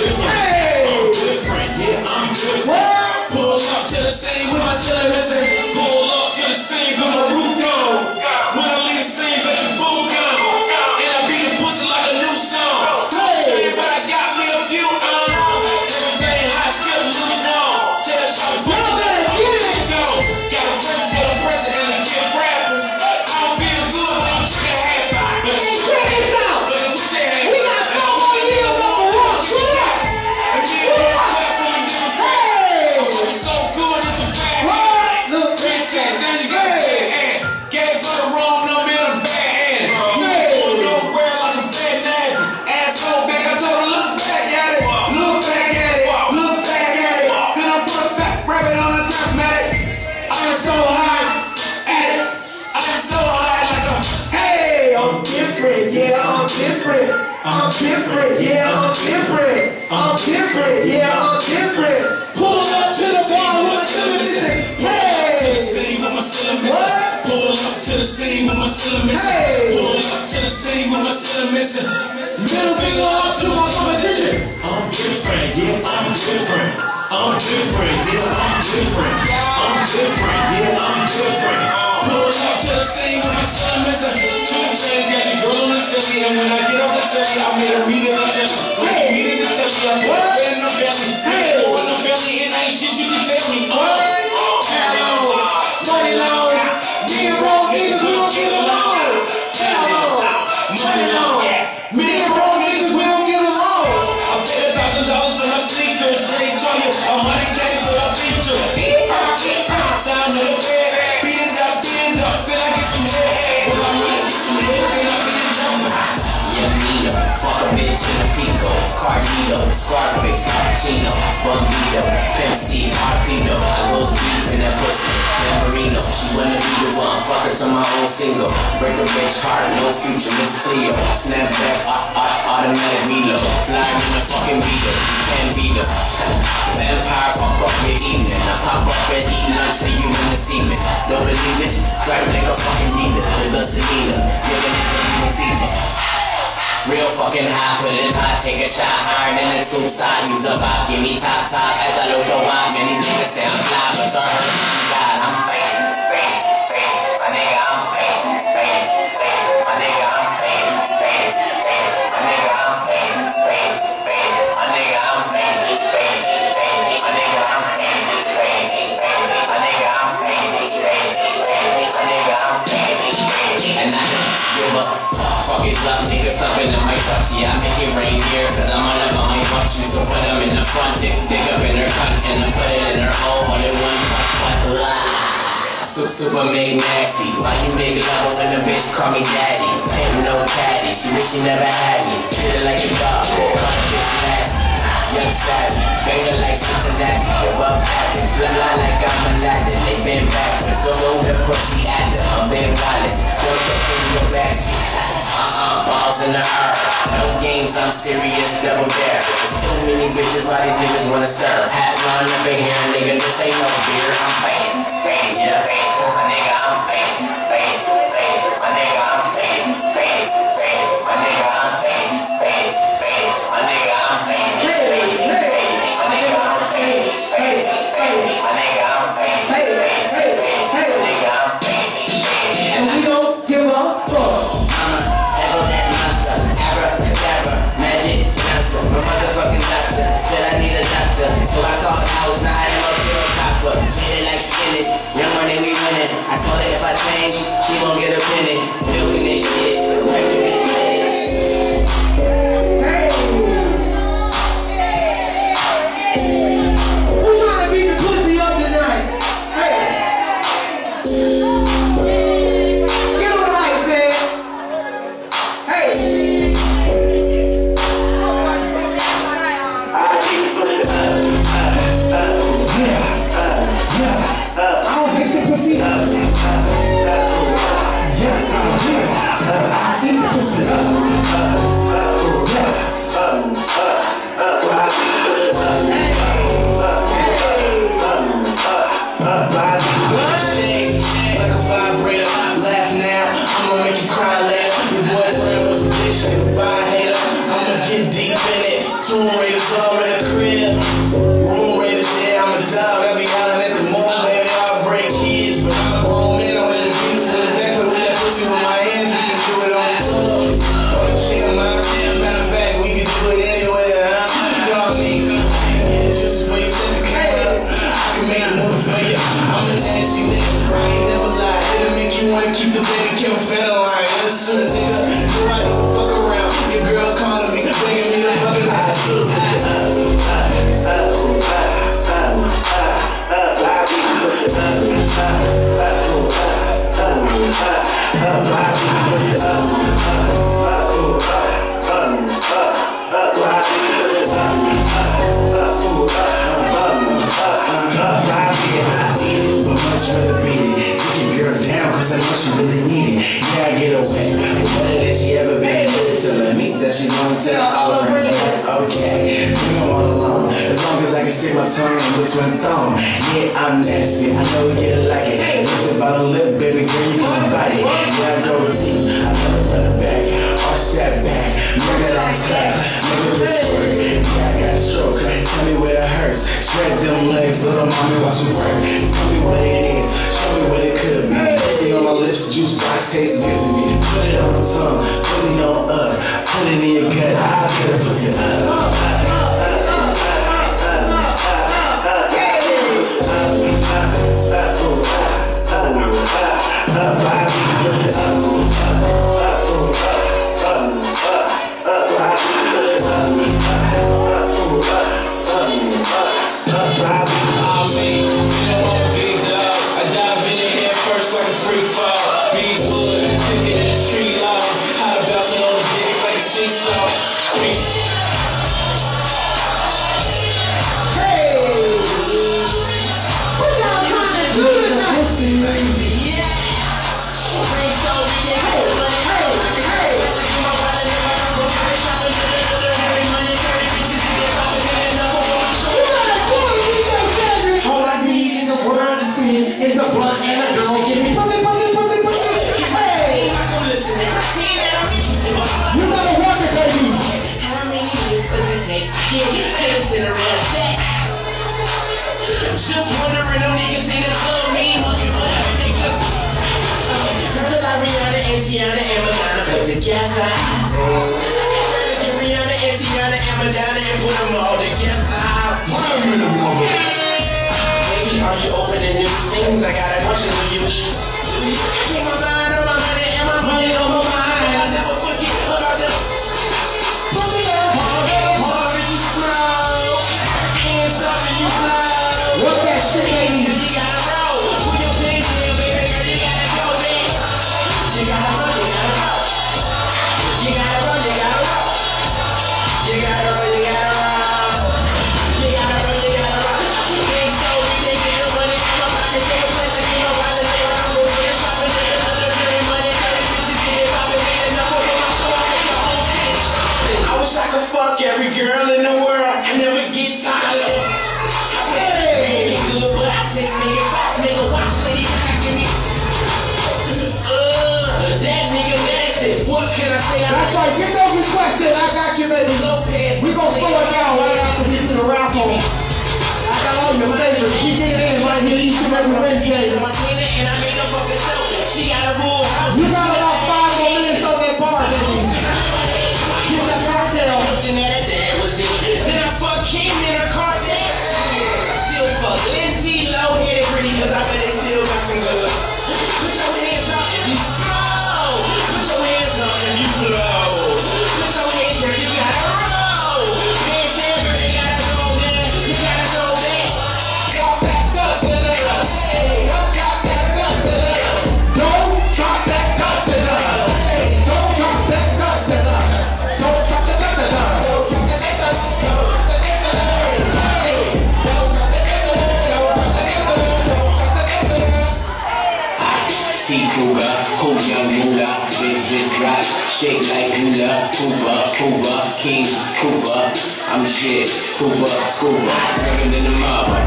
different. Different, yeah, I'm different. I'm different, yeah, I'm different. Pull up to the bar with my to the Hey, scene with my missing. What? Pull up to the scene with my missing. Hey. Pull up to the scene with my missing. middle finger up to my competition. I'm different, yeah, I'm different. I'm different, yeah, I'm different. I'm different, yeah, I'm different. Pull up to the scene with my son missing. 2 Chainz got your girl on the city, and when I get up the city, I made a meeting to tell you. Scarface, Pacino, Bambino, Pimp C, Harpino. I goes deep in that pussy, Lamborino. She wanna be the one, fuck her to my own single. Break a bitch heart, no future, Miss Cleo. Snap back, au- au- automatic reload. Fly in the fucking Vito, can't beat her. Vampire, fuck up your evening. I pop up and eat lunch till you wanna see me. Don't believe it? Drive like a fucking demon. The gasolina, fucking high, put it hot, take a shot higher than the tube side. Use a vibe, give me top top as I load the wine. Man, these niggas say I'm fly, but her, God, I'm faded, faded, faded. My nigga, I'm faded, Super made nasty. Why you make love when a bitch call me daddy? Pimp no caddy, she wish she never had me. Treat her like a dog, call bitch nasty. Young savvy, banger like Cincinnati. Above average, fly fly like I'm Aladdin. They been backwards, go roll the pussy them. I'm Ben Wallace, don't look in your basket. Uh-uh, balls in the earth. No games, I'm serious, double dare. There's too many bitches, why these niggas wanna serve? Hat run up in here, nigga, this ain't no beer. I'm faded, faded, yeah, Absolutely. Tongue in between thumb. Yeah, I'm nasty. I know you like it. Lick the bottom lip, baby girl, you can bite it. Yeah, I go deep. I love it from the back. Arch that back. Make that ass clap. Make it bitch twerk. Yeah, I got stroke. Tell me where it hurts. Spread them legs, little mommy, watch me work. Tell me what it is. Show me what it could be. Pussy on my lips, juice box tastes good to me. Put it on my tongue, put it on up, put it in your gut. Get the pussy up. i'm Bye. Me is a blunt and a girl. Give me Pussy, pussy, pussy, pussy. Hey, you gotta work it, baby. just wondering, them niggas in the club mean monkey, but everything just. Heard about Rihanna and Tiana and Madonna put together. Rihanna and Tiana and Madonna and put them all together. Are you open to new things? I got a question, do you? Keep my mind on my money and my money on my mind. Get those requests in. I got you, baby. We gon' slow it down right after we do the song. I got all your favorites. Get it in right here each and every Wednesday. Shake like hula, Hoover, Hoover, King Cooper, I'm shit, Hoover, Scuba, bringing in the mother.